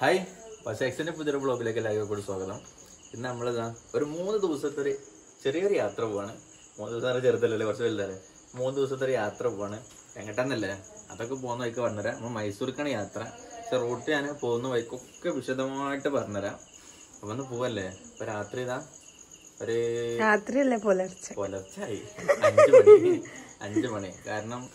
Hi പശാക്സിന്റെ പുതിയൊരു ബ്ലോഗിലേക്ക് എല്ലാവർക്കും കൂടി സ്വാഗതം. ഇന്ന് നമ്മളിതാ ഒരു മൂന്ന് ദിവസത്തെ ഒരു ചെറിയൊരു യാത്ര പോവാണ്. മൂന്ന് ദിവസം വരെ ചെറുതല്ലേ കുറച്ച് വലുതല്ലേ? മൂന്ന് ദിവസത്തെ ഒരു യാത്ര പോവാണ്. എങ്ങട്ടെന്നല്ലേ? അതൊക്കെ പോകുന്ന വഴിക്ക് പറഞ്ഞുതരാം. നമ്മൾ മൈസൂർക്കാണ് യാത്ര. പക്ഷെ റൂട്ട് ഞാൻ പോകുന്ന വഴിക്കൊക്കെ വിശദമായിട്ട് പറഞ്ഞുതരാം. അപ്പൊ ഒന്ന് പോവല്ലേ? ഇപ്പൊ രാത്രി ഇതാ ഒരു രാത്രിയല്ലേ പുലർച്ചെ? പുലർച്ചായി അഞ്ചു മണി. അഞ്ചു മണി. കാരണം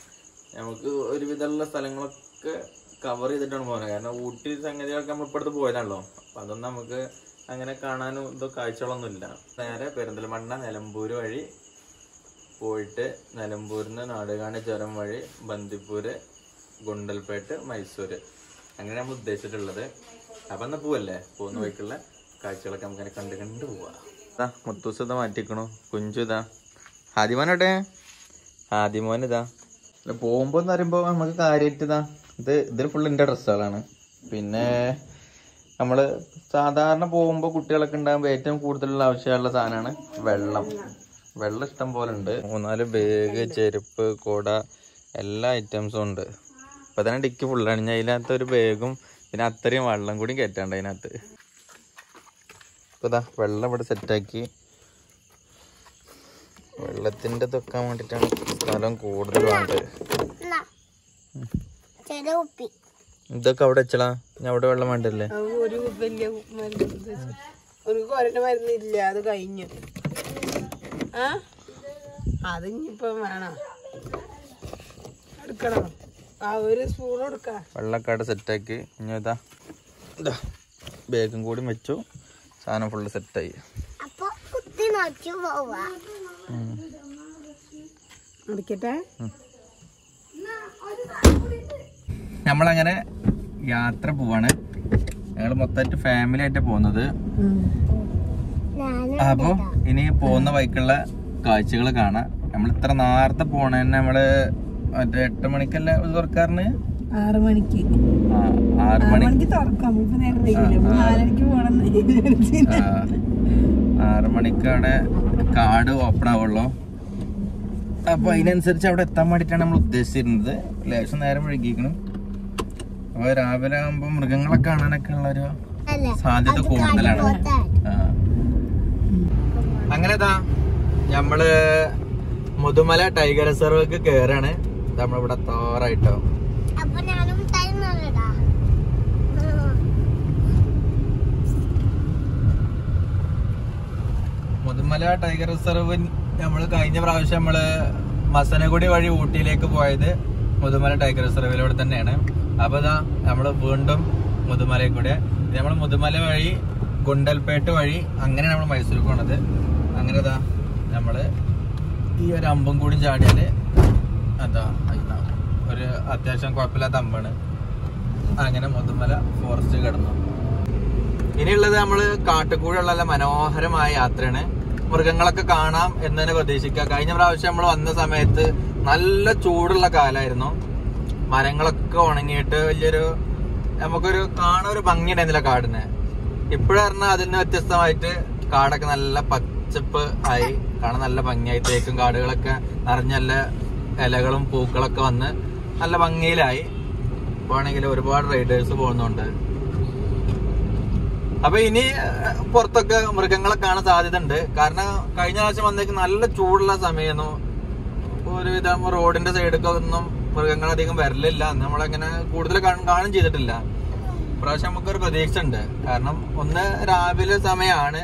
നമുക്ക് ഒരുവിധമുള്ള സ്ഥലങ്ങളൊക്കെ കവർ ചെയ്തിട്ടാണ് പോകുന്നത് കാരണം ഊട്ടി സംഗതികളൊക്കെ നമ്മൾ ഇപ്പോഴത്തെ പോയതാണല്ലോ. അപ്പൊ അതൊന്നും നമുക്ക് അങ്ങനെ കാണാനും ഇതോ കാഴ്ചകളൊന്നും ഇല്ല നേരെ പെരിന്തൽമണ്ണ നിലമ്പൂര് വഴി പോയിട്ട് നിലമ്പൂരിൽ നിന്ന് നാടുകാണി ചുരം വഴി ബന്ദിപ്പൂര് ഗുണ്ടൽപേട്ട് മൈസൂര്. അങ്ങനെ നമ്മൾ ഉദ്ദേശിച്ചിട്ടുള്ളത്. അപ്പൊ എന്നാ പോവല്ലേ? പോകുന്ന വഴിക്കുള്ള കാഴ്ചകളൊക്കെ നമുക്ക് അങ്ങനെ കണ്ട് കണ്ട് പോവാ. മുത്തൂസ് ഇതാ മാറ്റിക്കണു. കുഞ്ചു ഇതാ. ആദിമോനോട്ടെ ആദിമോൻ ഇതാ. പോകുമ്പോന്ന് എന്ന് പറയുമ്പോ നമുക്ക് കാര്യമായിട്ട് ഇതാ ഇത് ഇതിൽ ഫുൾ എന്റെ ഡ്രസ്സുകളാണ്. പിന്നെ നമ്മൾ സാധാരണ പോകുമ്പോൾ കുട്ടികളൊക്കെ ഉണ്ടാകുമ്പോൾ ഏറ്റവും കൂടുതലുള്ള ആവശ്യമുള്ള സാധനമാണ് വെള്ളം. വെള്ളം ഇഷ്ടം പോലെ ഉണ്ട്. മൂന്നാൽ ബാഗ് ചെരുപ്പ് കുട എല്ലാ ഐറ്റംസും ഉണ്ട്. ഇപ്പൊ തന്നെ ഡിക്ക് ഫുള്ളാണ് ഞാൻ അതിനകത്ത് ഒരു ബാഗും പിന്നെ അത്രയും വെള്ളം കൂടി കയറ്റാണ്ട് അതിനകത്ത്. ഇപ്പോൾ ദാ വെള്ളം ഇവിടെ സെറ്റാക്കി വെള്ളത്തിന്റെ തൊക്കാൻ വേണ്ടിട്ടാണ് സ്ഥലം കൂടുതൽ വേണ്ടത്. ഇതൊക്കെ അവിടെ വെച്ചളാ ഞാൻ അവിടെ വെള്ളം വേണ്ടല്ലേ? ഒരു വലിയ ഒരു കൊരന്റെ മരുന്നില്ല അത് കഴിഞ്ഞു. ആ? അത് ഇനിയിപ്പം വേണം. എടുക്കണം. ആ ഒരു സ്പൂൺ എടുക്കാം. വെള്ളമൊക്കെ അവിടെ സെറ്റാക്കി ഇനി ഇതാ. ഇതാ. ബാഗും കൂടി വെച്ചു. സാധനം ഫുള്ള് സെറ്റായി അടിക്കട്ടെ നമ്മളങ്ങനെ യാത്ര പോവാണ്. ഞങ്ങൾ മൊത്തമായിട്ട് ഫാമിലി ആയിട്ട് പോകുന്നത്. അപ്പൊ ഇനി പോകുന്ന വൈക്കുള്ള കാഴ്ചകൾ കാണാം. നമ്മൾ ഇത്ര നേരത്തെ പോണേന്നെ നമ്മൾ മറ്റേ എട്ട് മണിക്കല്ല തുറക്കാറിന്? ആറ് മണിക്ക്. ആറ് തുറക്കാം. ആറ് അവിടെ കാട് ഓപ്പൺ ആവുള്ളൂ. അപ്പൊ അതിനനുസരിച്ച് അവിടെ എത്താൻ വേണ്ടിട്ടാണ് നമ്മൾ ഉദ്ദേശിച്ചിരുന്നത്. ലേശം നേരം വൈകിക്കണം അപ്പൊ രാവിലെ ആകുമ്പോ മൃഗങ്ങളെ കാണാനൊക്കെ ഉള്ളൊരു ഒരു സാധ്യത കൂടുതലാണ്. അങ്ങനെതാ നമ്മൾ മുതുമല ടൈഗർ റിസർവ്ക്ക് കേറാണ്. നമ്മളിവിടെ തോറായിട്ടോ മുതുമല ടൈഗർ റിസർവ് നമ്മൾ കഴിഞ്ഞ പ്രാവശ്യം നമ്മൾ മസനഗുഡി വഴി ഊട്ടിയിലേക്ക് പോയത് മുതുമല ടൈഗർ റിസർവിലൂടെ തന്നെയാണ്. അപ്പൊ ഇതാ നമ്മൾ വീണ്ടും മുതുമലയിൽ കൂടെ. ഇത് നമ്മൾ മുതുമല വഴി ഗുണ്ടൽപേട്ട് വഴി അങ്ങനെ നമ്മൾ മൈസൂർ പോണത്. അങ്ങനെ ഇതാ നമ്മൾ ഈ ഒരു അമ്പും കൂടി ചാടിയാൽ അതാ ഒരു അത്യാവശ്യം കുഴപ്പമില്ലാത്ത അമ്പാണ്. അങ്ങനെ മുതുമല ഫോറസ്റ്റ് കിടന്നു. ഇനിയുള്ളത് നമ്മൾ കാട്ടുകൂടെയുള്ള നല്ല മനോഹരമായ യാത്രയാണ്. മൃഗങ്ങളൊക്കെ കാണാം എന്ന് തന്നെ പ്രതീക്ഷിക്കാം കഴിഞ്ഞ പ്രാവശ്യം നമ്മൾ വന്ന സമയത്ത് നല്ല ചൂടുള്ള കാലായിരുന്നു. മരങ്ങളൊക്കെ ഉണങ്ങിയിട്ട് വലിയൊരു നമുക്കൊരു കാണാൻ ഒരു ഭംഗിയുണ്ടായിരുന്നില്ല കാടിന്. ഇപ്പോഴാണ് അതിൽ നിന്ന് വ്യത്യസ്തമായിട്ട് കാടൊക്കെ നല്ല പച്ചപ്പ് ആയി കാണാൻ നല്ല ഭംഗിയായി. തേക്കും കാടുകളൊക്കെ നിറഞ്ഞ നല്ല ഇലകളും പൂക്കളൊക്കെ വന്ന് നല്ല ഭംഗിയിലായി. ഇപ്പൊ ഒരുപാട് റൈഡേഴ്സ് പോകുന്നുണ്ട്. അപ്പൊ ഇനി പുറത്തൊക്കെ മൃഗങ്ങളെ കാണാൻ സാധ്യത ഉണ്ട് കാരണം കഴിഞ്ഞ പ്രാവശ്യം വന്നേക്ക് നല്ല ചൂടുള്ള സമയമായിരുന്നു. ഒരുവിധം റോഡിന്റെ സൈഡൊക്കെ ഒന്നും മൃഗങ്ങൾ അധികം വരലില്ല നമ്മളങ്ങനെ കൂടുതൽ കാണും ചെയ്തിട്ടില്ല. പ്രാവശ്യം നമുക്കൊരു പ്രതീക്ഷ ഉണ്ട് കാരണം ഒന്ന് രാവിലെ സമയമാണ്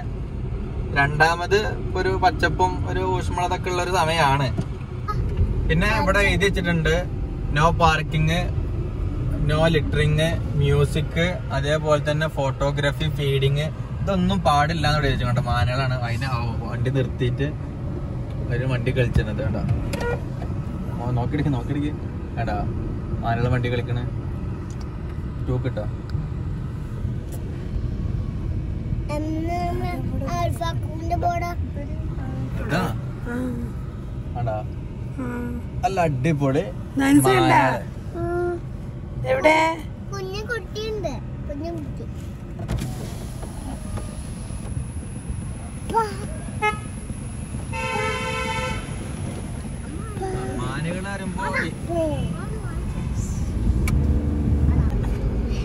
രണ്ടാമത് ഒരു പച്ചപ്പും ഒരു ഊഷ്മളതൊക്കെ ഉള്ള ഒരു സമയമാണ് പിന്നെ ഇവിടെ എഴുതി വെച്ചിട്ടുണ്ട് no parking no littering music അതേപോലെ തന്നെ ഫോട്ടോഗ്രാഫി ഫീഡിങ് ഇതൊന്നും പാടില്ല എന്ന് എഴുതി കേട്ടോ മാനകളാണ് അതിനെ വണ്ടി നിർത്തിയിട്ട് ഒരു വണ്ടി കളിച്ചിരുന്നത് കേട്ടോ. ഓ നോക്കിടിക്ക് നോക്കിടിക്ക് ആനുള്ള വണ്ടി കളിക്കണേ. ടൂക്ക് കിട്ടോ ആൽഫാക്കൂന്റെ ബോർഡ് ഇതാ. ആടാ. അല്ല അടിപൊളി. എവിടെ? കുഞ്ഞു കുട്ടിയുണ്ട്. കുഞ്ഞു കുട്ടി. മാനുകൾ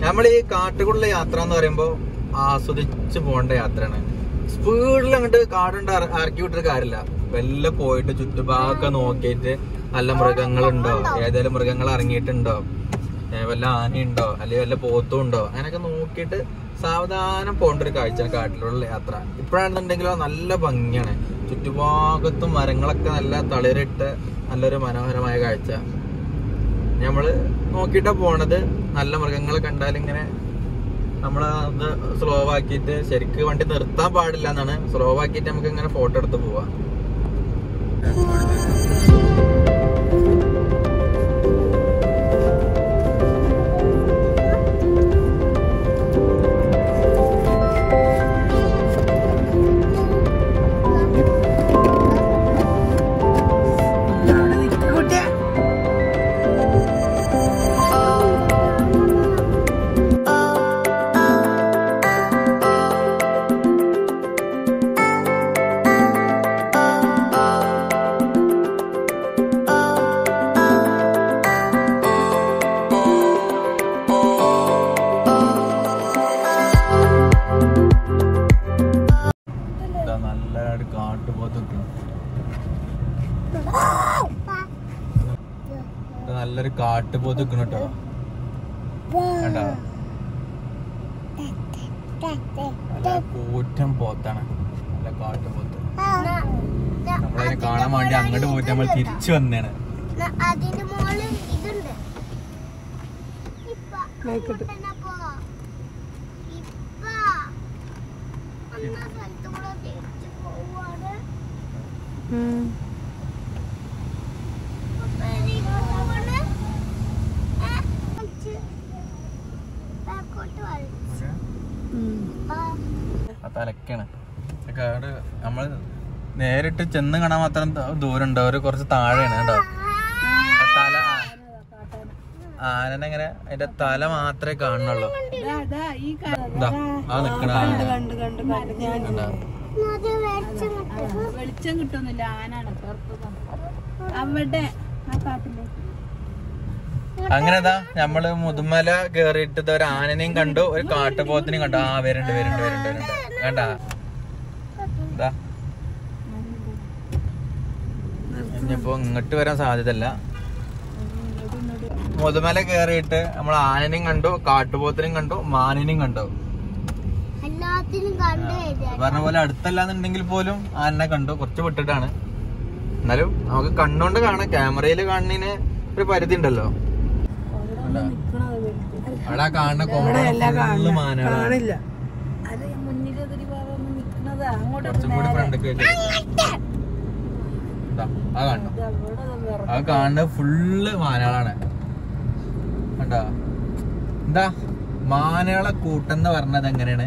നമ്മൾ ഈ കാട്ടുകുള്ള യാത്ര എന്ന് പറയുമ്പോ ആസ്വദിച്ച് പോകേണ്ട യാത്രയാണ്. സ്പീഡിൽ അങ്ങോട്ട് കാടുണ്ട് ഇറക്കി വിട്ടൊരു കാര്യമില്ല വെല്ല പോയിട്ട് ചുറ്റുഭാഗമൊക്കെ നോക്കിയിട്ട് നല്ല മൃഗങ്ങളുണ്ടോ? ഏതെങ്കിലും മൃഗങ്ങൾ ഇറങ്ങിയിട്ടുണ്ടോ വല്ല ആനയുണ്ടോ? അല്ലെങ്കിൽ വല്ല പോത്തും ഉണ്ടോ? അങ്ങനെയൊക്കെ നോക്കിയിട്ട് സാവധാനം പോകേണ്ട ഒരു കാഴ്ച കാട്ടിലുള്ള യാത്ര. ഇപ്പോഴാണെന്നുണ്ടെങ്കിലോ നല്ല ഭംഗിയാണ്. ചുറ്റുഭാഗത്തും മരങ്ങളൊക്കെ നല്ല തളിരിട്ട് നല്ലൊരു മനോഹരമായ കാഴ്ച. നമ്മൾ നോക്കിയിട്ടാ പോണത്. നല്ല മൃഗങ്ങളെ കണ്ടാൽ ഇങ്ങനെ നമ്മൾ അത് സ്ലോ ആക്കിയിട്ട് ശരിക്ക് വണ്ടി നിർത്താൻ പാടില്ല എന്നാണ്. സ്ലോ ആക്കിയിട്ട് നമുക്ക് ഇങ്ങനെ ഫോട്ടോ എടുത്ത് പോവാം. നല്ലൊരു കാട്ടുപോത്ത് നിൽക്കണം കേട്ടോ നല്ല കൂറ്റം പോത്താണ് നല്ല കാട്ടുപോത്ത് നമ്മളതിനെ കാണാൻ വേണ്ടി അങ്ങോട്ട് പോയിട്ട് നമ്മൾ തിരിച്ചു വന്നേണ് ഇതുണ്ട് ഇപ്പ ആയിക്കോട്ടെ. എന്നാ പോവാ ഇപ്പ അന്നാ സ്ഥലത്ത് കൂടെ തിരിച്ചു പോവാണ് ഉം. അപ്പൊ ഇങ്ങോട്ട് പോവാണ് ഏ, വലിച്ച് ബാക്കോട്ട് വലിച്ച് ഉം. ആ ആ തലക്കാണ്. കാട് നമ്മൾ നേരിട്ട് ചെന്ന് കാണാൻ മാത്രം ദൂരം ഉണ്ട് അവർ കുറച്ച് താഴെയാണ് കേട്ടോ. തല ആനനെങ്ങനെ അതിന്റെ തല മാത്രമേ കാണുന്നുള്ളൂ. ആ നിക്കണ വെളിച്ചം കിട്ടുന്നില്ല. ആനാണ് അവിടെ ആ കാട്ടിൽ. അങ്ങനെതാ നമ്മൾ മുതുമല കേറിയിട്ട് ഒരു ആനനെയും കണ്ടു. ഒരു കാട്ടുപോത്തിനെയും കണ്ടു. ആ വരുന്നുണ്ട് വരുന്നുണ്ട് വരുന്നുണ്ട് വരുന്നുണ്ട് കണ്ടാ ഇതാ ഇനിയിപ്പോ ഇങ്ങോട്ട് വരാൻ സാധ്യതല്ല മുതുമല കേറിയിട്ട് നമ്മൾ ആനനെയും കണ്ടു കാട്ടുപോത്തിനും കണ്ടു മാനിനെയും കണ്ടു. പറഞ്ഞ പോലെ അടുത്തല്ലാന്നുണ്ടെങ്കിൽ പോലും ആനനെ കണ്ടു. കുറച്ച് വിട്ടിട്ടാണ്. എന്നാലും നമുക്ക് കണ്ണുകൊണ്ട് കാണാം. ക്യാമറയിൽ കാണുന്നതിന് ഒരു പരിധി ഉണ്ടല്ലോ? അവിടെ കാണുന്ന കോമഡി മാനകളാണ്. കാണുന്നത് ഫുള്ള് മാനകളാണ്. കണ്ടോ? എന്താ? മാനകളെ കൂട്ടെന്ന് പറഞ്ഞത് എങ്ങനെയാണ്?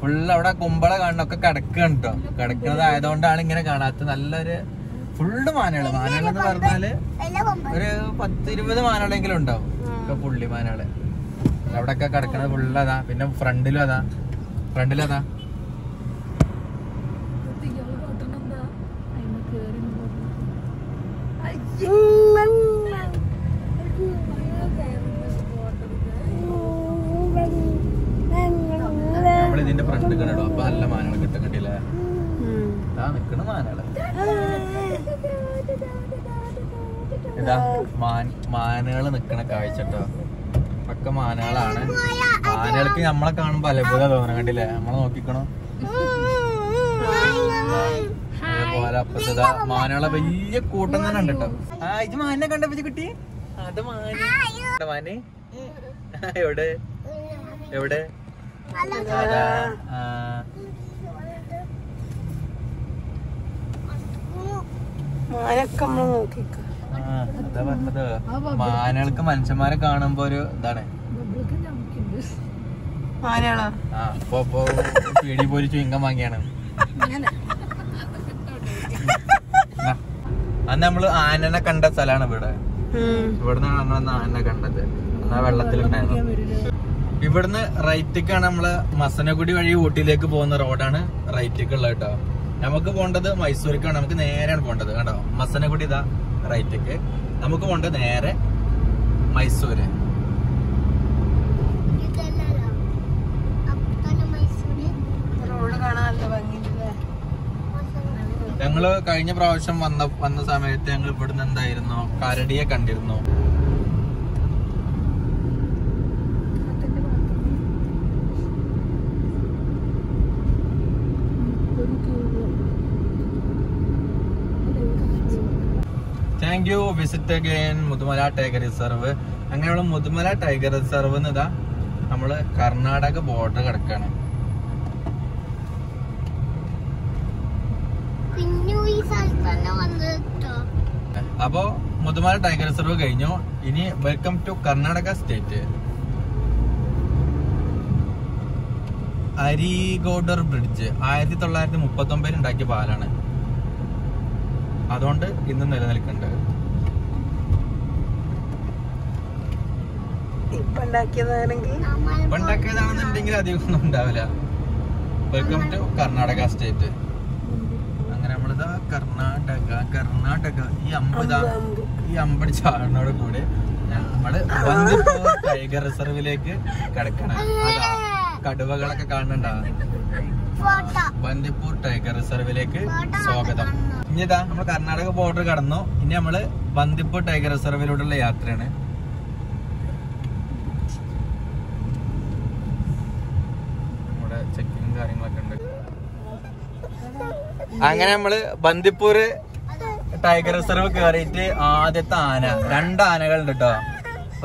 ഫുള്ള് അവിടെ കുമ്പള കാണണൊക്കെ കിടക്കുകയാണ് കേട്ടോ കിടക്കുന്നത് ആയതുകൊണ്ടാണ് ഇങ്ങനെ കാണാത്ത നല്ലൊരു ഫുള്ള് മാനകൾ. മാനകൾ എന്ന് പറഞ്ഞാൽ ഒരു പത്ത് ഇരുപത് മാനകളെങ്കിലും ഉണ്ടാവും ഒക്കെ പുള്ളി മാനകൾ. അവിടെയൊക്കെ കിടക്കണത് ഫുള്ള് അതാ. പിന്നെ ഫ്രണ്ടിലും അതാ. ഫ്രണ്ടിലും അതാ നമ്മൾ ഇതിന്റെ ഫ്രണ്ട് കണ്ടോ അപ്പൊ നല്ല മാനകൾ കിട്ടും കണ്ടില്ലേ ഇതാ നിക്കണ മാനകൾ ഇതാ മാൻ മാനകൾ നിക്കണ കാഴ്ച കേട്ടോ ഒക്കെ മാനകളാണ് മാനകൾക്ക് നമ്മളെ കാണുമ്പോ അത്ഭുതം തോന്നണം കണ്ടില്ലേ? നമ്മളെ നോക്കിക്കണോ? അതേപോലെ അപ്പത്തെ ഇതാ മാനകളെ വലിയ കൂട്ടം തന്നെ ഉണ്ട് കേട്ടോ ആ ഇത് മാനിനെ കണ്ടപ്പോ കിട്ടി? അത് മാന. മാനെ. എവിടെ? എവിടെ? ആ മാനൊക്കെ നമ്മൾ നോക്കിക്ക. ആ, അതാ പറഞ്ഞത്? മാനകൾക്ക് മനുഷ്യന്മാരെ കാണുമ്പോ ഒരു ഇതാണ്. മാനയാണോ ആ പീടി ചുങ്കം വാങ്ങിയാണ്. അന്ന് നമ്മൾ ആനനെ കണ്ട സ്ഥലാണ് ഇവിടെ. ഇവിടുന്ന് നമ്മൾ ആനനെ കണ്ടത്. അന്ന് ആ വെള്ളത്തിലുണ്ടായിരുന്നു. ഇവിടുന്ന് റൈറ്റിക്കാണ് നമ്മൾ മസനഗുഡി വഴി ഊട്ടിയിലേക്ക് പോകുന്ന റോഡാണ് റൈറ്റിക്കുള്ള ഉള്ളത് കേട്ടോ നമുക്ക് പോണ്ടത് മൈസൂർക്കാണ്. നമുക്ക് നേരെയാണ് പോണ്ടത്. കണ്ടോ? മസനഗുഡി ഇതാ റൈറ്റേക്ക്. നമുക്ക് പോണ്ടത് നേരെ മൈസൂര്. ഞങ്ങൾ കഴിഞ്ഞ പ്രാവശ്യം വന്ന വന്ന സമയത്ത് ഞങ്ങൾ ഇവിടുന്ന് എന്തായിരുന്നു? കരടിയെ കണ്ടിരുന്നു. Thank you visit again Mudumalai tiger reserve അങ്ങനെയുള്ള മുതുമല ടൈഗർ റിസർവ് ഇതാ നമ്മൾ കർണാടക ബോർഡർ കിടക്കാണ്. അപ്പോ മുതുമല ടൈഗർ റിസർവ് കഴിഞ്ഞു. ഇനി വെൽക്കം ടു കർണാടക സ്റ്റേറ്റ് അരിഗോഡർ ബ്രിഡ്ജ് ആയിരത്തി തൊള്ളായിരത്തി മുപ്പത്തി ഒമ്പതിൽ ഉണ്ടാക്കിയ പാലാണ്. അതുകൊണ്ട് ഇന്ന് നിലനിൽക്കുന്നുണ്ട്. ഇപ്പൊ ഉണ്ടാക്കിയതാണെങ്കിൽ നമ്മൾ ഇപ്പൊ ഉണ്ടാക്കിയതാണെന്നുണ്ടെങ്കിൽ അധികം ഒന്നും ഉണ്ടാവില്ല. വെൽക്കം ടു കർണാടക സ്റ്റേറ്റ് അങ്ങനെ നമ്മളിതാ കർണാടക കർണാടക. ഈ അമ്പതാ ഈ അമ്പടി ചാടിനോട് കൂടെ നമ്മൾ ബന്ദിപ്പൂർ ടൈഗർ റിസർവിലേക്ക് കിടക്കണം. അതാ കടുവകളൊക്കെ ഫോട്ടോ. ബന്ദിപ്പൂർ ടൈഗർ റിസർവിലേക്ക് സ്വാഗതം. ഇനി ഇതാ നമ്മൾ കർണാടക ബോർഡർ കടന്നു. ഇനി നമ്മൾ ബന്ദിപ്പൂർ ടൈഗർ റിസർവിലൂടെയുള്ള യാത്രയാണ് നമ്മുടെ ചെക്കിങ് കാര്യങ്ങളൊക്കെ ഉണ്ട് അങ്ങനെ നമ്മൾ ബന്ദിപ്പൂര് ടൈഗർ റിസർവ് കയറിയിട്ട് ആദ്യത്തെ ആന. രണ്ട് ആനകളുണ്ട് കേട്ടോ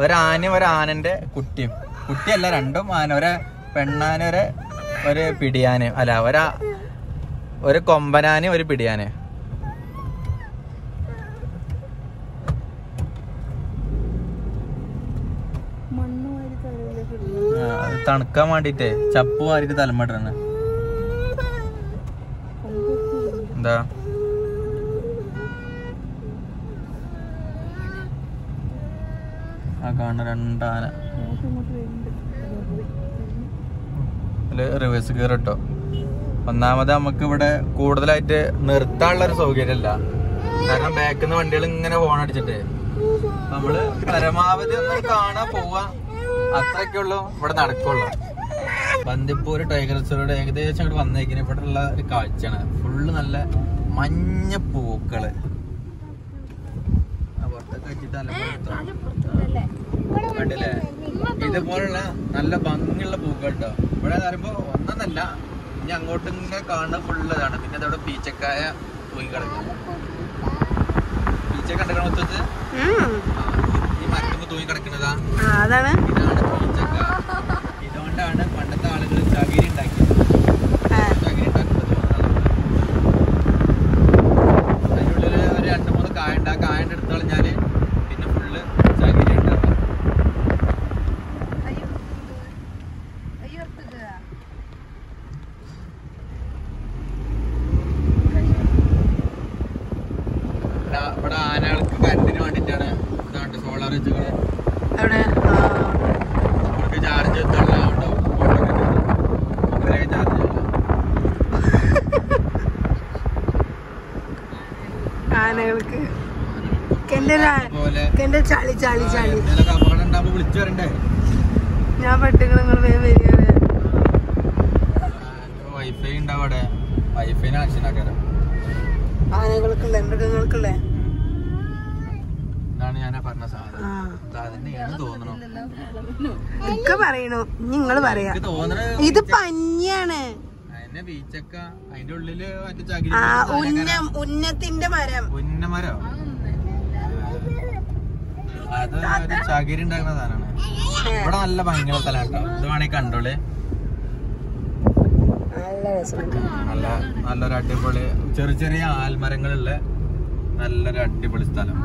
ഒരാനയും ഒരു ആനന്റെ കുട്ടിയും. കുട്ടിയല്ല രണ്ടും ആന. ഒരു പെണ്ണാന ഒരു ഒരു പിടിയാന്. അല്ല ഒരാ ഒരു കൊമ്പനാന് ഒരു പിടിയാന്. തണുക്കാൻ വേണ്ടിട്ടേ. ചപ്പ് വാരിട്ട് തലമട്ടാണ്. എന്താ ആ കാണുന്ന രണ്ടാന റിവേഴ്സ് കയറിട്ടോ ഒന്നാമത് നമുക്ക് ഇവിടെ കൂടുതലായിട്ട് നിർത്താനുള്ള ഒരു സൗകര്യമല്ല. കാരണം ബാക്കിൽ നിന്ന് വണ്ടികൾ ഇങ്ങനെ ഹോൺ അടിച്ചിട്ട്. നമ്മൾ പരമാവധി ഒന്ന് കാണാൻ പോവാ. അത്രയൊക്കെ ഉള്ളൂ ഇവിടെ നടക്കുള്ളൂ. ബന്ദിപ്പൂര് ടൈഗർ റിസർവോട് ഏകദേശം അങ്ങോട്ട് വന്നേക്കിന് ഇവിടെ ഉള്ള ഒരു കാഴ്ചയാണ്. ഫുള്ള് നല്ല മഞ്ഞ പൂക്കൾ. കണ്ടില്ലേ? ഇതുപോലുള്ള നല്ല ഭംഗിയുള്ള പൂക്കൾ കേട്ടോ ഇവിടെ പറയുമ്പോ ഒന്നല്ല ഇനി അങ്ങോട്ട് ഇങ്ങനെ കാണുന്ന ഫുള്ള് ഇതാണ്. പിന്നെ അതവിടെ പീച്ചക്കായ കിടക്കും പീച്ച കണ്ടിട്ട് മൊത്തത്തിൽ ഈ മരത്തുമ്പോ തൂങ്ങി കിടക്കുന്നതാ. ഇതാണ് പീച്ചക്ക. ഇതുകൊണ്ടാണ് പണ്ടത്തെ ആളുകൾ ചകിരി ഉണ്ടാക്കിയത് ആ, ചകിരി ഉണ്ടാക്കുന്നത് അതിനുള്ളിൽ ഒരു രണ്ട് മൂന്ന് കായ ഉണ്ട് ആ കായന്റെ എടുത്ത് കളഞ്ഞാൽ പിന്നെ ഫുള്ള് ചകിരി ഉണ്ടാവും ഇവിടെ ഇവിടെ ആനകൾക്ക് കരണ്ടിന് വേണ്ടിട്ടാണ് ഇതാണ്ട് സോളാർ വെച്ചുകൾ അവിടെ ആ, അവർക്ക് ചാർജ് എത്തുള്ള ഉണ്ടാവും അങ്ങനെ ചാർജ് ഇല്ല ആനകൾക്ക് എന്റെ ചളി ചളി ചളി. ഞാൻ പെട്ടുകൾ നിങ്ങൾ വേഗം വരിക. വൈഫൈ ഉണ്ടാവും അവിടെ. വൈഫൈന് കണക്ഷൻ ആക്കാരം ആനകൾക്കുള്ളേ മൃഗങ്ങൾക്കുള്ളേ ഒക്കെ പറയണു. നിങ്ങൾ പറയാ. ഇത് പഞ്ഞിയാണ്. ആ ഉന്നം ഉന്നത്തിന്റെ മരം. ഉന്നമരോ അത് ചകിരി ഉണ്ടാക്കുന്ന സാധനമാണ്. ഇവിടെ നല്ല ഭംഗിയുള്ള സ്ഥലം കേട്ടോ ഇത് വേണമെങ്കിൽ കണ്ടോളേ. നല്ല നല്ലൊരു അടിപൊളി ചെറിയ ചെറിയ ആൽമരങ്ങളുള്ള നല്ലൊരു അടിപൊളി സ്ഥലം.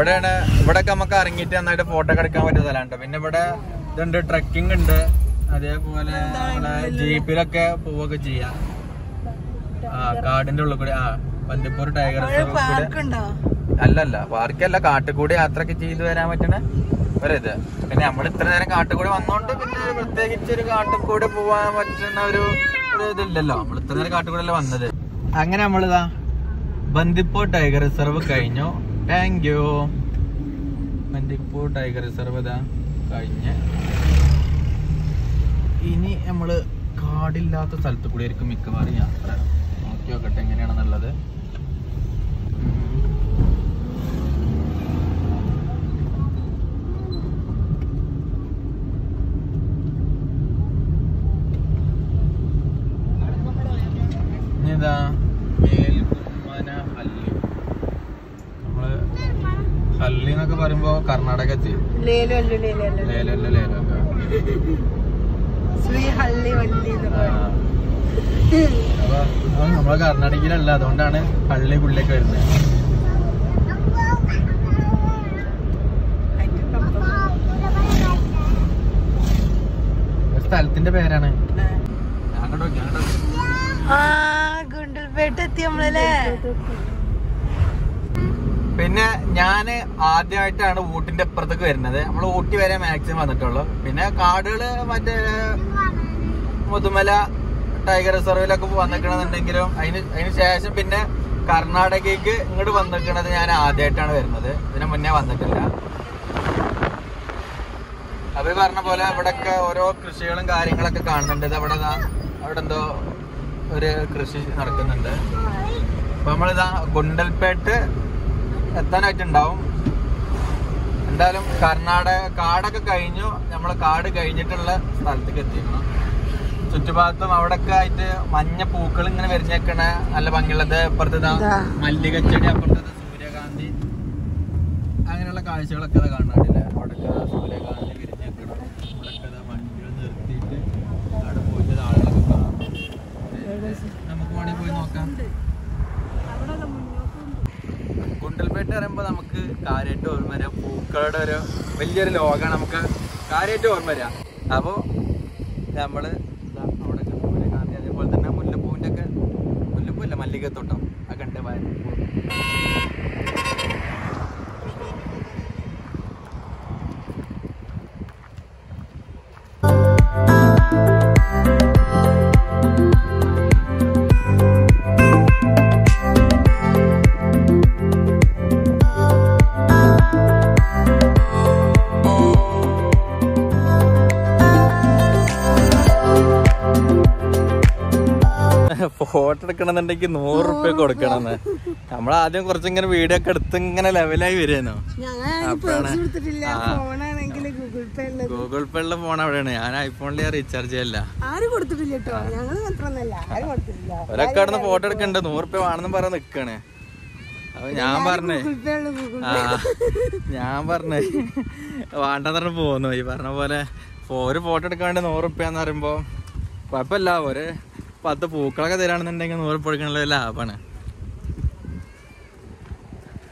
ഇവിടെയാണ് ഇവിടെയൊക്കെ നമുക്ക് ഇറങ്ങിയിട്ട് നന്നായിട്ട് ഫോട്ടോ എടുക്കാൻ പറ്റിയ സ്ഥലമുണ്ട് പിന്നെ ഇവിടെ ഇതുണ്ട് ട്രക്കിംഗ് ഉണ്ട്. അതേപോലെ നമ്മളെ ജീപ്പിലൊക്കെ പോവുകയൊക്കെ ചെയ്യാം. ആ കാടിന്റെ ഉള്ളിൽ കൂടി ആ ബന്ദിപ്പൂർ ടൈഗർ അല്ലല്ല പാർക്കല്ല കാട്ടുകൂടി യാത്രയൊക്കെ ചെയ്തു വരാൻ പറ്റണ ഒരിത്. പിന്നെ നമ്മൾ ഇത്ര നേരം കാട്ടുകൂടി വന്നോണ്ട് പിന്നെ പ്രത്യേകിച്ച് ഒരു കാട്ടുകൂടി പോവാൻ പറ്റുന്ന ഒരു ഒരു ഇതില്ലല്ലോ നമ്മൾ ഇത്ര നേരം കാട്ടുകൂടി അല്ല വന്നത്. അങ്ങനെ നമ്മളിതാ ബന്ദിപ്പൂർ ടൈഗർ റിസർവ് കഴിഞ്ഞു. Thank you Bandipur tiger reserve ഇതാ കഴിഞ്ഞ്. ഇനി നമ്മൾ കാടില്ലാത്ത സ്ഥലത്ത് കൂടി ആയിരിക്കും മിക്കവാറും യാത്ര. നോക്കി നോക്കട്ടെ എങ്ങനെയാണെന്നുള്ളത് ഇതാ മേൽകുമ്മന ഹല്ലി നമ്മൾ ഹല്ലി എന്നൊക്കെ പറയുമ്പോ കർണാടക എത്തി ലേലു അല്ലു ലേലു അല്ലു ലേലല്ല ലേലൊക്കെ ശ്രീ ഹള്ളി വള്ളി എന്ന് ആ. പറയും. അപ്പൊ അത് നമ്മളെ കർണാടകയിലല്ല അതുകൊണ്ടാണ് ഹള്ളി പുള്ളിയൊക്കെ വരുന്നത്. സ്ഥലത്തിന്റെ പേരാണ്. ഗുണ്ടൽപേട്ട എത്തി നമ്മളല്ലേ പിന്നെ ഞാൻ ആദ്യമായിട്ടാണ് ഊട്ടിന്റെ അപ്പുറത്തേക്ക് വരുന്നത്. നമ്മൾ ഊട്ടി വരെ മാക്സിമം വന്നിട്ടുള്ളൂ. പിന്നെ കാടുകൾ മറ്റേ മുതുമല ടൈഗർ റിസർവിലൊക്കെ വന്നിക്കണമെന്നുണ്ടെങ്കിലും അതിന് അതിന് ശേഷം പിന്നെ കർണാടകയ്ക്ക് ഇങ്ങോട്ട് വന്നിക്കണത് ഞാൻ ആദ്യമായിട്ടാണ് വരുന്നത്. ഇതിനു മുന്നേ വന്നിട്ടില്ല. അപ്പൊ പറഞ്ഞ പോലെ ഇവിടെയൊക്കെ ഓരോ കൃഷികളും കാര്യങ്ങളൊക്കെ കാണുന്നുണ്ട്. ഇത് അവിടെ അവിടെ എന്തോ ഒരു കൃഷി നടക്കുന്നുണ്ട്. അപ്പൊ നമ്മളിതാ ഗുണ്ടൽപേട്ട് എത്താനായിട്ടുണ്ടാവും. എന്തായാലും കർണാടക കാടൊക്കെ കഴിഞ്ഞു. നമ്മൾ കാട് കഴിഞ്ഞിട്ടുള്ള സ്ഥലത്തേക്ക് എത്തിയിരുന്നു. ചുറ്റുഭാഗത്തും അവിടെയൊക്കെ ആയിട്ട് മഞ്ഞ പൂക്കൾ ഇങ്ങനെ വരിഞ്ഞേക്കണ നല്ല ഭംഗിയുള്ളത്. അപ്പുറത്ത് മല്ലിക ചെടി അപ്പുറത്തത് സൂര്യകാന്തി. അങ്ങനെയുള്ള കാഴ്ചകളൊക്കെ ഇതാ അവിടെ സൂര്യകാന്തി വിരിഞ്ഞേക്കണം. അവിടെ വണ്ടികൾ നിർത്തിയിട്ട് അവിടെ പോയിട്ട് ആളുകളൊക്കെ കാണാം. നമുക്ക് വേണമെങ്കിൽ പോയി നോക്കാം. ഗുണ്ടൽപേട്ട് പറയുമ്പോൾ നമുക്ക് കാര്യമായിട്ട് ഓർമ്മ വരിക പൂക്കളുടെ ഒരു വലിയൊരു ലോകമാണ് നമുക്ക് കാര്യമായിട്ട് ഓർമ്മ വരിക അപ്പോൾ നമ്മൾ അവിടെ സൂര്യകാന്തി അതേപോലെ തന്നെ മുല്ലപ്പൂവിന്റെ ഒക്കെ മുല്ലപ്പൂ ഇല്ല മല്ലികത്തോട്ടം. ഒക്കെ ഉണ്ട് വയനാട് ഫോട്ടോ എടുക്കണമെന്നുണ്ടെങ്കിൽ നൂറ് റുപ്യ കൊടുക്കണം നമ്മൾ ആദ്യം കുറച്ചിങ്ങനെ വീഡിയോ ഒക്കെ എടുത്ത് ഇങ്ങനെ ലെവലായി വരുന്നു അപ്പോഴാണ് ഗൂഗിൾ പേ ഉള്ള ഫോൺ അവിടെയാണ്. ഞാൻ ഐഫോണിൽ റീചാർജ് ചെയ്യല്ല. ഒരൊക്കെ അവിടെ നിന്ന് ഫോട്ടോ എടുക്കണ്ട്. നൂറ് റുപ്യ വേണമെന്നും പറഞ്ഞ് നിക്കാണ്. അപ്പൊ ഞാൻ പറഞ്ഞേ. ആ ഞാൻ പറഞ്ഞേ. വേണ്ടെന്ന് പറഞ്ഞു പോന്നു. ഈ പറഞ്ഞ പോലെ ഒരു ഫോട്ടോ എടുക്കാണ്ട് നൂറ് റുപ്യ എന്ന് പറയുമ്പോ കുഴപ്പമില്ല. ഒരു പത്ത് പൂക്കളൊക്കെ തരാണെന്നുണ്ടെങ്കിൽ നൂറ് റുപ്യ എടുക്കണുള്ള ലാഭാണ്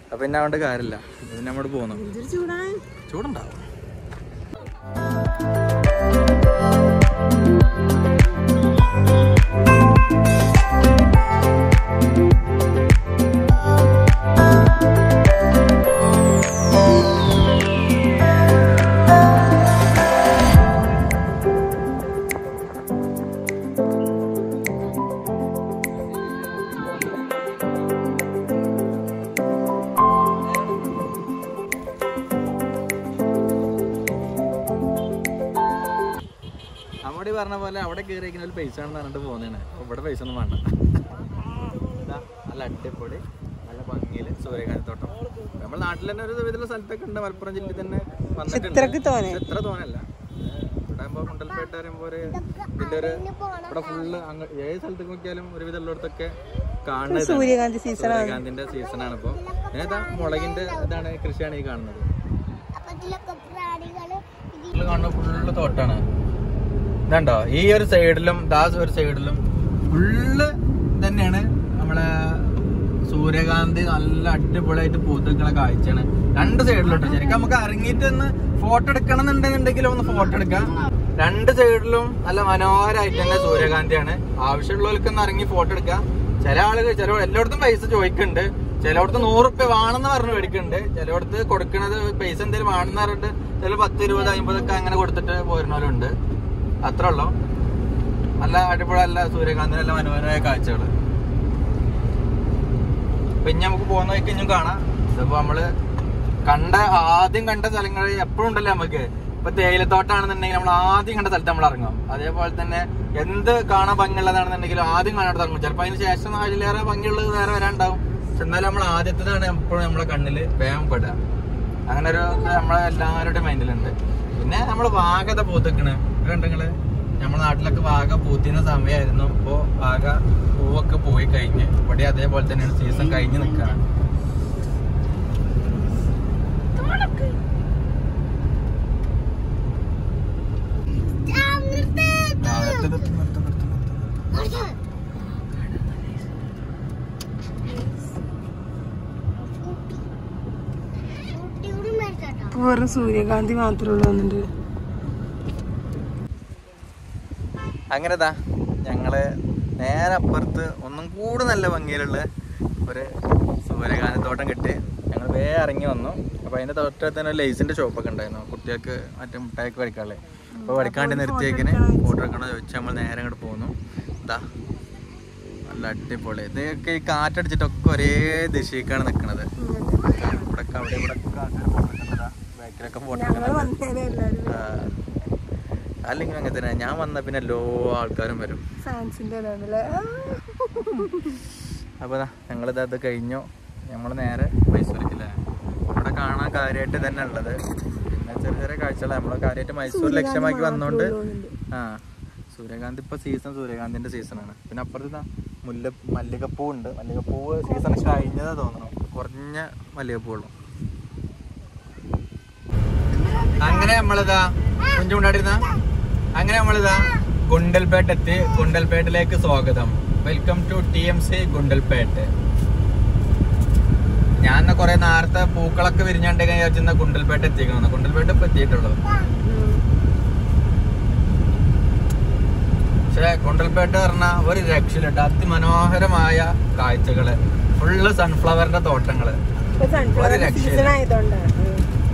അപ്പൊ പിന്നെ അതുകൊണ്ട് കാര്യമില്ല. പിന്നെ അങ്ങോട്ട് പോകുന്നു ചൂടുണ്ടാവും. പൈസ ആണെന്ന് പറഞ്ഞിട്ട് പോകുന്നതാണ് ഇവിടെ പൈസ ഒന്നും വേണ്ട. നല്ല അടിപൊളി നല്ല ഭംഗിയിൽ സൂര്യകാന്തി തോട്ടം നമ്മുടെ നാട്ടിൽ തന്നെ ഒരു വിധത്തിലുള്ള സ്ഥലത്തൊക്കെ ഉണ്ട്. മലപ്പുറം ജില്ലയിൽ തന്നെ വന്നിട്ടുണ്ട്. ഇത്ര തോന്നല്ല ഇവിടെ ആകുമ്പോ കുണ്ടൽപേട്ട പറയുമ്പോ ഒരു ഇതിന്റെ ഒരു ഇവിടെ ഫുള്ള് അങ്ങ് ഏത് സ്ഥലത്ത് നോക്കിയാലും ഒരു വിധമുള്ളിടത്തൊക്കെ കാണുന്നത് സൂര്യകാന്തിന്റെ സൂര്യകാന്തി സീസൺ സൂര്യകാന്തിന്റെ സീസണാണ് ഇപ്പൊ. ഏതാ മുളകിന്റെ ഇതാണ് കൃഷിയാണ് ഈ കാണുന്നത്. കാണുന്ന ഫുള്ള് തോട്ടാണ്. ഇതുണ്ടോ ഈ ഒരു സൈഡിലും ദാസ് ഒരു സൈഡിലും ഫുള്ള് തന്നെയാണ് നമ്മളെ സൂര്യകാന്തി നല്ല അടിപൊളിയായിട്ട് പൂത്തുക്കളെ കാഴ്ചയാണ്. രണ്ട് സൈഡിലോട്ട് ശരിക്കും നമുക്ക് ഇറങ്ങിയിട്ട് ഒന്ന് ഫോട്ടോ എടുക്കണം എന്നുണ്ടെന്നുണ്ടെങ്കിൽ ഒന്ന് ഫോട്ടോ എടുക്കാം. രണ്ട് സൈഡിലും നല്ല മനോഹരമായിട്ട് തന്നെ സൂര്യകാന്തിയാണ്. ആവശ്യമുള്ളവർക്ക് ഒന്ന് ഇറങ്ങി ഫോട്ടോ എടുക്കാം. ചില ആളുകൾ ചില എല്ലായിടത്തും പൈസ ചോദിക്കുന്നുണ്ട്. ചിലയിടത്ത് നൂറ് റുപ്യ വേണമെന്ന് പറഞ്ഞ് മേടിക്കുന്നുണ്ട്. ചിലയിടത്ത് കൊടുക്കുന്നത് പൈസ എന്തെങ്കിലും വേണമെന്ന് പറഞ്ഞിട്ട് ചില പത്ത് ഇരുപത് അമ്പതൊക്കെ അങ്ങനെ കൊടുത്തിട്ട് പോരുന്നവരുണ്ട്. അത്ര ഉള്ളൂ നല്ല അടിപൊളി നല്ല സൂര്യകാന്തി നല്ല മനോഹരമായ കാഴ്ചകൾ പിന്നെ നമുക്ക് പോകുന്ന വഴിക്ക് ഇനിയും കാണാം. ഇതിപ്പോ നമ്മൾ കണ്ട ആദ്യം കണ്ട സ്ഥലങ്ങൾ എപ്പോഴും ഉണ്ടല്ലോ നമുക്ക് ഇപ്പൊ തേയിലത്തോട്ടാണെന്നുണ്ടെങ്കിൽ നമ്മൾ ആദ്യം കണ്ട സ്ഥലത്ത് നമ്മൾ ഇറങ്ങും. അതേപോലെ തന്നെ എന്ത് കാണാൻ ഭംഗിയുള്ളതാണെന്നുണ്ടെങ്കിലും ആദ്യം കാണാൻ ഇറങ്ങും. ചിലപ്പോൾ അതിന് ശേഷം അതിലേറെ ഭംഗിയുള്ളത് വേറെ വരാണ്ടാവും പക്ഷെ എന്നാലും നമ്മൾ ആദ്യത്തേതാണ് എപ്പോഴും നമ്മളെ കണ്ണിൽ വേഗം പെടുക. അങ്ങനെ ഒരു നമ്മളെ എല്ലാവരുടെയും മൈൻഡിലുണ്ട് പിന്നെ നമ്മൾ വാഗത പൂത്തിക്കണ്. കണ്ടെങ്കിൽ നമ്മുടെ നാട്ടിലൊക്കെ വാഗ പൂത്തിന സമയമായിരുന്നു ഇപ്പോ വാഗ പൂവൊക്കെ പോയി കഴിഞ്ഞ് ഇവിടെ അതേപോലെ തന്നെയാണ് സീസൺ കഴിഞ്ഞ് നിൽക്കുകയാണ് ഊട്ടിയോട് ഇപ്പൊ വെറും സൂര്യകാന്തി മാത്രമേ ഉള്ളൂ വന്നിട്ട്. അങ്ങനെതാ ഞങ്ങൾ നേരെ അപ്പുറത്ത് ഒന്നും കൂടെ നല്ല ഭംഗിയിലുള്ള ഒരു സൂര്യകാന്തത്തോട്ടം കിട്ടി ഞങ്ങൾ വേറെ ഇറങ്ങി വന്നു. അപ്പൊ അതിന്റെ തൊട്ടടുത്ത് തന്നെ ഒരു ലൈസിന്റെ ഷോപ്പൊക്കെ ഉണ്ടായിരുന്നു. കുട്ടികൾക്ക് മറ്റേ മുട്ടായൊക്കെ പഠിക്കാനുള്ളത് അപ്പൊ പഠിക്കാണ്ട് നിർത്തിയേക്കിന് ഫോട്ടോ എടുക്കണോ ചോദിച്ചാൽ നമ്മൾ നേരെ അങ്ങോട്ട് പോകുന്നു ഇതാ നല്ല അടിപൊളി. ഇതൊക്കെ ഈ കാറ്റടിച്ചിട്ടൊക്കെ ഒരേ ദിശയ്ക്കാണ് നിൽക്കുന്നത് ഇവിടെ ഇവിടെ എല്ലാരും. അല്ലെങ്കിൽ അങ്ങനെ തന്നെ ഞാൻ വന്ന പിന്നെ എല്ലാ ആൾക്കാരും വരും. അപ്പൊ ഞങ്ങളിത് അത് കഴിഞ്ഞു. നമ്മൾ നേരെ മൈസൂരിക്കില്ലേ? ഇവിടെ കാണാൻ കാര്യമായിട്ട് തന്നെ ഉള്ളത്. പിന്നെ ചെറിയ ചെറിയ കാഴ്ചകൾ നമ്മൾ കാര്യമായിട്ട് മൈസൂർ ലക്ഷ്യമാക്കി വന്നോണ്ട് ആ. സൂര്യകാന്തി ഇപ്പൊ സീസൺ സൂര്യകാന്തിന്റെ സീസണാണ് പിന്നെ അപ്പുറത്ത് മുല്ല മല്ലികപ്പൂ ഉണ്ട് മല്ലികപ്പൂവ് സീസൺ കഴിഞ്ഞതാ തോന്നുന്നു. കുറഞ്ഞ മല്ലികപ്പൂവുള്ളൂ. അങ്ങനെ നമ്മളിതാ കുഞ്ചുകൊണ്ടാടിരുന്ന അങ്ങനെ നമ്മളിതാ ഗുണ്ടൽപേട്ട് എത്തി ഗുണ്ടൽപേട്ടിലേക്ക് സ്വാഗതം. Welcome to T M C Gundlupet. ഞാൻ കുറെ നേരത്തെ പൂക്കളൊക്കെ വിരിഞ്ഞാണ്ട് വിചാരിച്ചിരുന്ന ഗുണ്ടൽപേട്ട് എത്തിക്കണം ഗുണ്ടൽപേട്ട് ഇപ്പൊ എത്തിയിട്ടുള്ളൂ. പക്ഷെ ഗുണ്ടൽപേട്ട് പറഞ്ഞ ഒരു രക്ഷയിലുണ്ട് അതിമനോഹരമായ കാഴ്ചകൾ. ഫുള്ള് സൺഫ്ലവറിന്റെ തോട്ടങ്ങൾ. ഒരു രക്ഷയില്ല.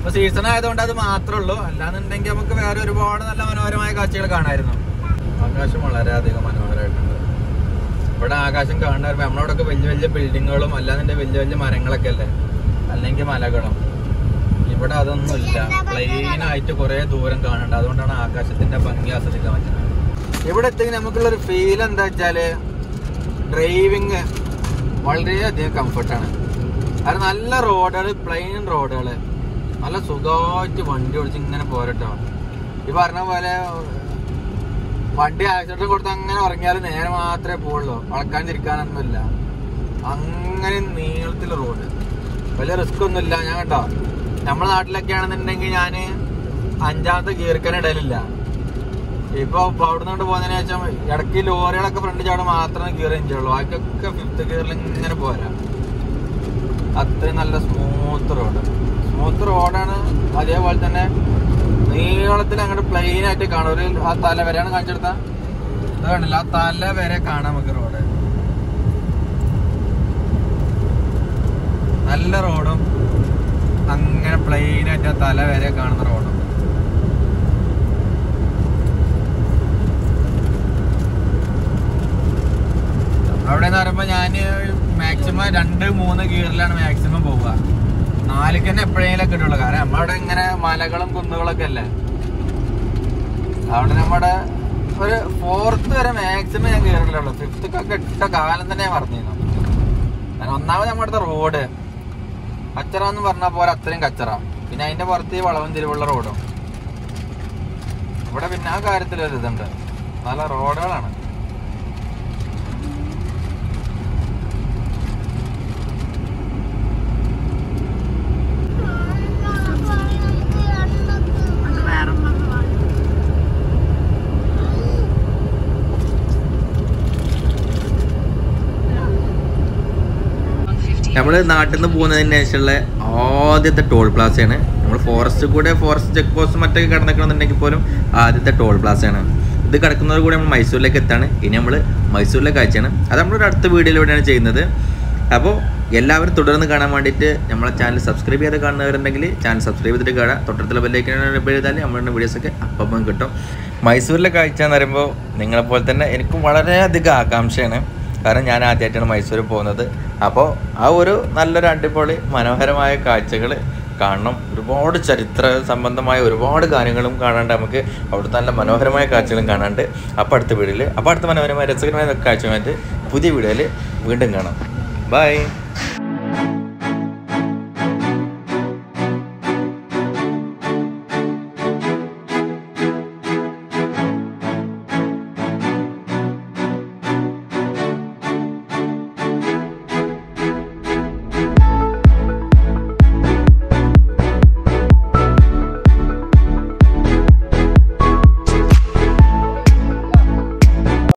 ഇപ്പൊ സീസൺ ആയതുകൊണ്ട് അത് മാത്രമേ ഉള്ളൂ അല്ലാന്നുണ്ടെങ്കിൽ നമുക്ക് വേറെ ഒരുപാട് നല്ല മനോഹരമായ കാഴ്ചകൾ കാണായിരുന്നു. ആകാശം വളരെയധികം മനോഹരമായിട്ടുണ്ട്. ഇവിടെ ആകാശം കാണാൻ നമ്മളവിടെ ഒക്കെ വലിയ വലിയ ബിൽഡിങ്ങുകളും അല്ലാതെ വലിയ വലിയ മരങ്ങളൊക്കെ അല്ലേ? അല്ലെങ്കിൽ മലകളും. ഇവിടെ അതൊന്നുമില്ല. പ്ലെയിൻ ആയിട്ട് കുറെ ദൂരം കാണുന്നുണ്ട്. അതുകൊണ്ടാണ് ആകാശത്തിന്റെ ഭംഗി ആസ്വദിക്കാൻ പറ്റുന്നത്. ഇവിടെ എത്തി നമുക്കുള്ളൊരു ഫീൽ എന്താ വെച്ചാൽ ഡ്രൈവിങ് വളരെയധികം കംഫർട്ടാണ് കാരണം നല്ല റോഡുകൾ പ്ലെയിൻ റോഡുകൾ നല്ല സുഖമായിട്ട് വണ്ടി ഓടിച്ച് ഇങ്ങനെ പോരട്ടോ. ഈ പറഞ്ഞ പോലെ വണ്ടി ആക്സിഡന്റ് കൊടുത്ത് അങ്ങനെ ഉറങ്ങിയാൽ നേരെ മാത്രമേ പോവുള്ളൂ. വളക്കാൻ തിരിക്കാനൊന്നുമില്ല. അങ്ങനെ നീളത്തിൽ റോഡ്. വലിയ റിസ്ക് ഒന്നുമില്ല. ഞാൻ കേട്ടോ നമ്മുടെ നാട്ടിലൊക്കെ ആണെന്നുണ്ടെങ്കിൽ ഞാൻ അഞ്ചാമത്തെ കീർക്കാൻ ഇടലില്ല. ഇപ്പൊ അവിടെ നിന്ന് പോകുന്നതിന് ശേഷം ഇടയ്ക്ക് ലോറികളൊക്കെ ഫ്രണ്ട് ചാടും മാത്രമേ ഗിയർ ചെയ്യുള്ളൂ അതൊക്കെ ഫിഫ്ത്ത് ഗിയറിൽ ഇങ്ങനെ പോരാ. അത്രയും നല്ല സ്മൂത്ത് റോഡ് സ്മൂത്ത് റോഡാണ് അതേപോലെ തന്നെ നീളത്തിൽ അങ്ങോട്ട് പ്ലെയിൻ ആയിട്ട് കാണും. ഒരു ആ തല വരെയാണ് കാണിച്ചെടുത്ത. അത് കണ്ടില്ല? ആ തല വരെ കാണാം നമുക്ക് റോഡ്. നല്ല റോഡും അങ്ങനെ പ്ലെയിൻ ആയിട്ട് ആ തല വരെ കാണുന്ന റോഡും. അവിടെ എന്ന് പറയുമ്പോൾ ഞാൻ മാക്സിമം രണ്ട് മൂന്ന് ഗിയറിലാണ് മാക്സിമം പോവുക. നാലിക്ക് തന്നെ എപ്പോഴെങ്കിലും കിട്ടുള്ളൂ കാരണം നമ്മളവിടെ ഇങ്ങനെ മലകളും കുന്നുകളൊക്കെ അല്ലേ? അവിടെ നമ്മുടെ ഒരു ഫോർത്ത് വരെ മാക്സിമം ഞാൻ കയറിയിട്ടുള്ളൂ ഫിഫ്ത്തൊക്കെ ഇട്ട കാലം തന്നെ ഞാൻ പറഞ്ഞിരുന്നു കാരണം ഒന്നാമത് നമ്മുടെ റോഡ് കച്ചറ എന്ന് പറഞ്ഞ പോലെ അത്രയും കച്ചറ. പിന്നെ അതിന്റെ പുറത്ത് വളവും തിരിവുള്ള റോഡും ഇവിടെ പിന്നെ ആ കാര്യത്തിൽ ഇതുണ്ട് നല്ല റോഡുകളാണ് നമ്മൾ നാട്ടിൽ നിന്ന് പോകുന്നതിന് ശേഷമുള്ള ആദ്യത്തെ ടോൾ പ്ലാസയാണ് നമ്മൾ ഫോറസ്റ്റ് കൂടെ ഫോറസ്റ്റ് ചെക്ക് പോസ്റ്റ് മറ്റൊക്കെ കടന്നിക്കണമെന്നുണ്ടെങ്കിൽ പോലും ആദ്യത്തെ ടോൾ പ്ലാസയാണ് ഇത് കിടക്കുന്നത് കൂടെ നമ്മൾ മൈസൂരിലേക്ക് എത്താണ്. ഇനി നമ്മൾ മൈസൂരിലേക്ക് അയച്ചാണ് അത് നമ്മളൊരു അടുത്ത വീഡിയോയിലൂടെയാണ് ചെയ്യുന്നത്. അപ്പോൾ എല്ലാവരും തുടർന്ന് കാണാൻ വേണ്ടിയിട്ട് നമ്മളെ ചാനൽ സബ്സ്ക്രൈബ് ചെയ്ത് കാണുന്നവരുണ്ടെങ്കിൽ ചാനൽ സബ്സ്ക്രൈബ് ചെയ്തിട്ട് കാണാം തൊട്ടടുത്തുള്ള ബെല്ലേക്ക് എഴുതാൽ നമ്മളുടെ വീഡിയോസൊക്കെ അപ്പം കിട്ടും. മൈസൂരിലെ കാഴ്ച എന്ന് പറയുമ്പോൾ നിങ്ങളെപ്പോലെ തന്നെ എനിക്ക് വളരെയധികം ആകാംക്ഷയാണ്. കാരണം ഞാൻ ആദ്യമായിട്ടാണ് മൈസൂർ പോകുന്നത്. അപ്പോൾ ആ ഒരു നല്ലൊരു അടിപൊളി മനോഹരമായ കാഴ്ചകൾ കാണണം. ഒരുപാട് ചരിത്ര സംബന്ധമായ ഒരുപാട് കാര്യങ്ങളും കാണാണ്ട് നമുക്ക് അവിടുത്തെ നല്ല മനോഹരമായ കാഴ്ചകളും കാണാണ്ട് അപ്പോൾ അടുത്ത വീഡിയോയിൽ അപ്പോൾ അടുത്ത മനോഹരമായ രസകരമായ കാഴ്ചകളുമായിട്ട് പുതിയ വീഡിയോയിൽ വീണ്ടും കാണാം. ബൈ.